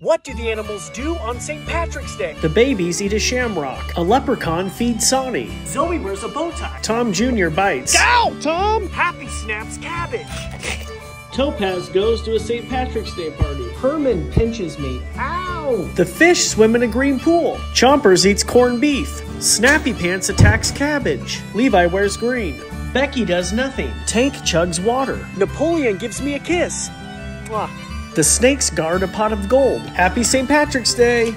What do the animals do on St. Patrick's Day? The babies eat a shamrock. A leprechaun feeds Soni. Zoe wears a bow tie. Tom Jr. bites. Ow, Tom! Happy snaps cabbage. Topaz goes to a St. Patrick's Day party. Herman pinches me. Ow! The fish swim in a green pool. Chompers eats corned beef. Snappy Pants attacks cabbage. Levi wears green. Becky does nothing. Tank chugs water. Napoleon gives me a kiss. Mwah. The snakes guard a pot of gold. Happy St. Patrick's Day!